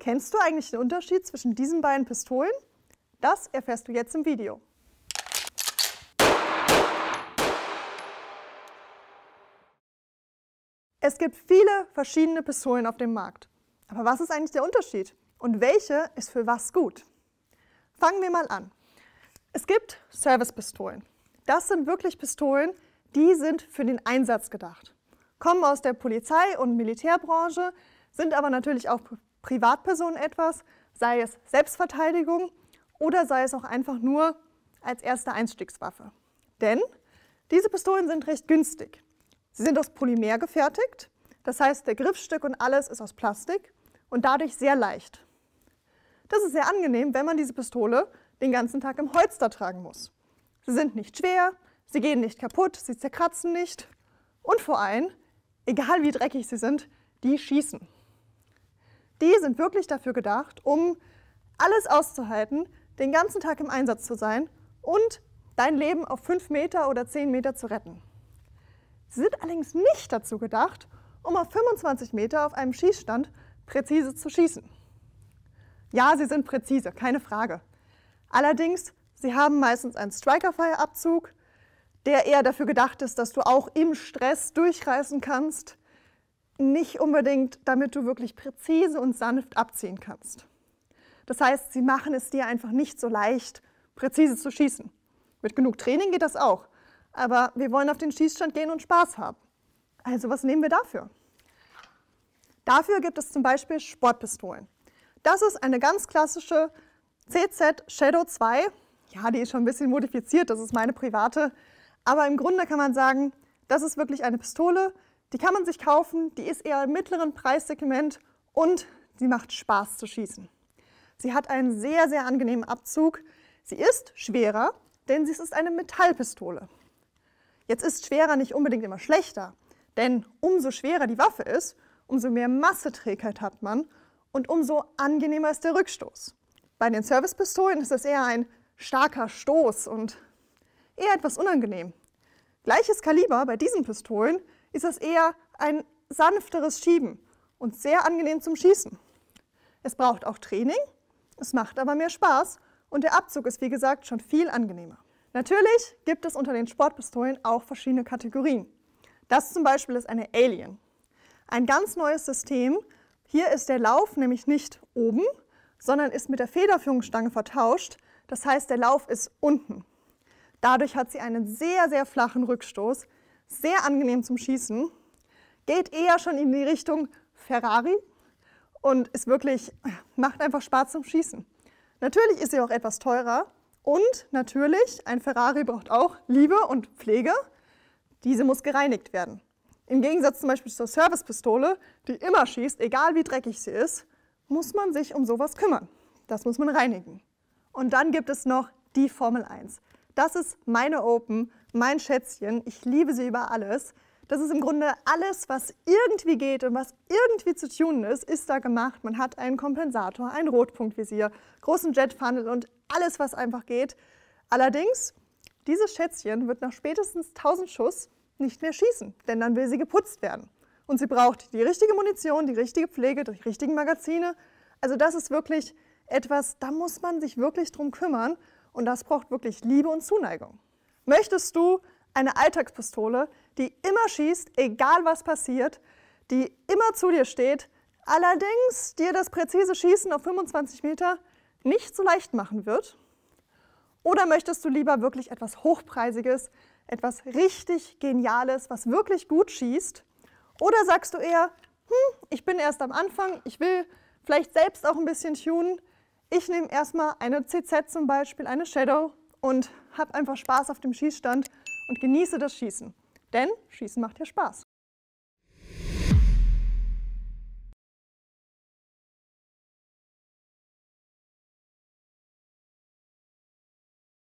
Kennst du eigentlich den Unterschied zwischen diesen beiden Pistolen? Das erfährst du jetzt im Video. Es gibt viele verschiedene Pistolen auf dem Markt. Aber was ist eigentlich der Unterschied? Und welche ist für was gut? Fangen wir mal an. Es gibt Servicepistolen. Das sind wirklich Pistolen, die sind für den Einsatz gedacht. Kommen aus der Polizei- und Militärbranche, sind aber natürlich auch Privatpersonen etwas, sei es Selbstverteidigung oder sei es auch einfach nur als erste Einstiegswaffe. Denn diese Pistolen sind recht günstig. Sie sind aus Polymer gefertigt, das heißt der Griffstück und alles ist aus Plastik und dadurch sehr leicht. Das ist sehr angenehm, wenn man diese Pistole den ganzen Tag im Holster tragen muss. Sie sind nicht schwer, sie gehen nicht kaputt, sie zerkratzen nicht und vor allem, egal wie dreckig sie sind, die schießen. Die sind wirklich dafür gedacht, um alles auszuhalten, den ganzen Tag im Einsatz zu sein und dein Leben auf 5 Meter oder 10 Meter zu retten. Sie sind allerdings nicht dazu gedacht, um auf 25 Meter auf einem Schießstand präzise zu schießen. Ja, sie sind präzise, keine Frage. Allerdings, sie haben meistens einen Striker-Fire-Abzug, der eher dafür gedacht ist, dass du auch im Stress durchreißen kannst, nicht unbedingt, damit du wirklich präzise und sanft abziehen kannst. Das heißt, sie machen es dir einfach nicht so leicht, präzise zu schießen. Mit genug Training geht das auch, aber wir wollen auf den Schießstand gehen und Spaß haben. Also was nehmen wir dafür? Dafür gibt es zum Beispiel Sportpistolen. Das ist eine ganz klassische CZ Shadow 2. Ja, die ist schon ein bisschen modifiziert, das ist meine private. Aber im Grunde kann man sagen, das ist wirklich eine Pistole, die kann man sich kaufen, die ist eher im mittleren Preissegment und sie macht Spaß zu schießen. Sie hat einen sehr, sehr angenehmen Abzug. Sie ist schwerer, denn sie ist eine Metallpistole. Jetzt ist schwerer nicht unbedingt immer schlechter, denn umso schwerer die Waffe ist, umso mehr Masseträgheit hat man und umso angenehmer ist der Rückstoß. Bei den Servicepistolen ist es eher ein starker Stoß und eher etwas unangenehm. Gleiches Kaliber bei diesen Pistolen ist es eher ein sanfteres Schieben und sehr angenehm zum Schießen. Es braucht auch Training, es macht aber mehr Spaß und der Abzug ist wie gesagt schon viel angenehmer. Natürlich gibt es unter den Sportpistolen auch verschiedene Kategorien. Das zum Beispiel ist eine Alien. Ein ganz neues System. Hier ist der Lauf nämlich nicht oben, sondern ist mit der Federführungsstange vertauscht. Das heißt, der Lauf ist unten. Dadurch hat sie einen sehr, sehr flachen Rückstoß, sehr angenehm zum Schießen, geht eher schon in die Richtung Ferrari und ist wirklich, macht einfach Spaß zum Schießen. Natürlich ist sie auch etwas teurer und natürlich, ein Ferrari braucht auch Liebe und Pflege. Diese muss gereinigt werden. Im Gegensatz zum Beispiel zur Servicepistole, die immer schießt, egal wie dreckig sie ist, muss man sich um sowas kümmern. Das muss man reinigen. Und dann gibt es noch die Formel 1. Das ist meine Open, mein Schätzchen. Ich liebe sie über alles. Das ist im Grunde alles, was irgendwie geht und was irgendwie zu tunen ist, ist da gemacht. Man hat einen Kompensator, ein Rotpunktvisier, großen Jetfunnel und alles, was einfach geht. Allerdings, dieses Schätzchen wird nach spätestens 1000 Schuss nicht mehr schießen, denn dann will sie geputzt werden. Und sie braucht die richtige Munition, die richtige Pflege, die richtigen Magazine. Also das ist wirklich etwas, da muss man sich wirklich drum kümmern und das braucht wirklich Liebe und Zuneigung. Möchtest du eine Alltagspistole, die immer schießt, egal was passiert, die immer zu dir steht, allerdings dir das präzise Schießen auf 25 Meter nicht so leicht machen wird? Oder möchtest du lieber wirklich etwas Hochpreisiges, etwas richtig Geniales, was wirklich gut schießt? Oder sagst du eher, hm, ich bin erst am Anfang, ich will vielleicht selbst auch ein bisschen tunen, ich nehme erstmal eine CZ zum Beispiel, eine Shadow und habe einfach Spaß auf dem Schießstand und genieße das Schießen. Denn Schießen macht ja Spaß.